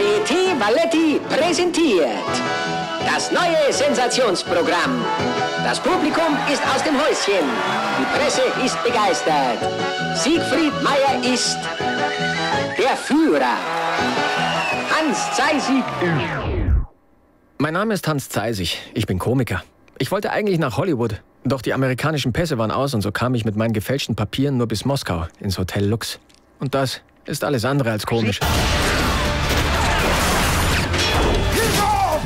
Varieté Valetti präsentiert das neue Sensationsprogramm. Das Publikum ist aus dem Häuschen. Die Presse ist begeistert. Siegfried Meyer ist der Führer. Hans Zeisig. Mein Name ist Hans Zeisig. Ich bin Komiker. Ich wollte eigentlich nach Hollywood. Doch die amerikanischen Pässe waren aus und so kam ich mit meinen gefälschten Papieren nur bis Moskau, ins Hotel Lux. Und das ist alles andere als komisch.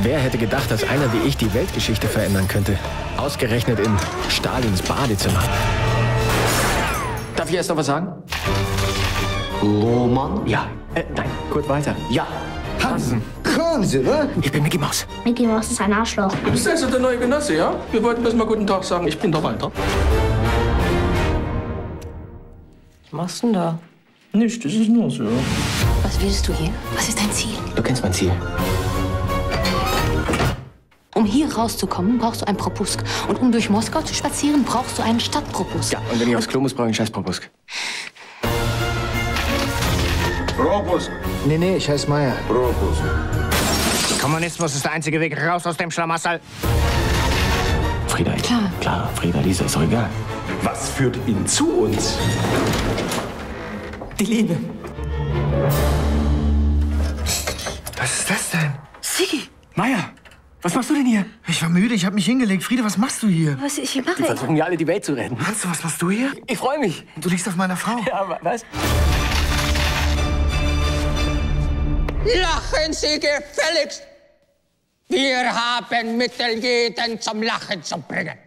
Wer hätte gedacht, dass einer wie ich die Weltgeschichte verändern könnte? Ausgerechnet in Stalins Badezimmer. Darf ich erst noch was sagen? Roman? Ja. Äh, nein, Kurt weiter. Ja. Hansen. Hansen, wa? Ich bin Mickey Mouse. Mickey Mouse ist ein Arschloch. Du bist also der neue Genosse, ja? Wir wollten bloß mal guten Tag sagen. Ich bin der Walter. Was machst du denn da? Nicht, das ist nur so. Was willst du hier? Was ist dein Ziel? Du kennst mein Ziel. Um hier rauszukommen, brauchst du einen Propusk. Und um durch Moskau zu spazieren, brauchst du einen Stadtpropusk. Ja, und wenn ich aufs Klo muss, brauche ich einen Scheißpropusk. Propust. Nee, nee, ich heiße Meier. Propust. Kommunismus ist der einzige Weg raus aus dem Schlamassel. Frieda, Klar. Klar, Frieda, Lisa, ist doch egal. Was führt ihn zu uns? Die Liebe. Was ist das denn? Sigi, Meier, was machst du denn hier? Ich war müde, ich hab mich hingelegt. Friede, was machst du hier? was ich mache? Die versuchen ja alle die Welt zu retten. Hans, was machst du hier? Ich freue mich. Du liegst auf meiner Frau. Ja, wa- was? Lachen Sie gefälligst. Wir haben Mittel, jeden zum Lachen zu bringen.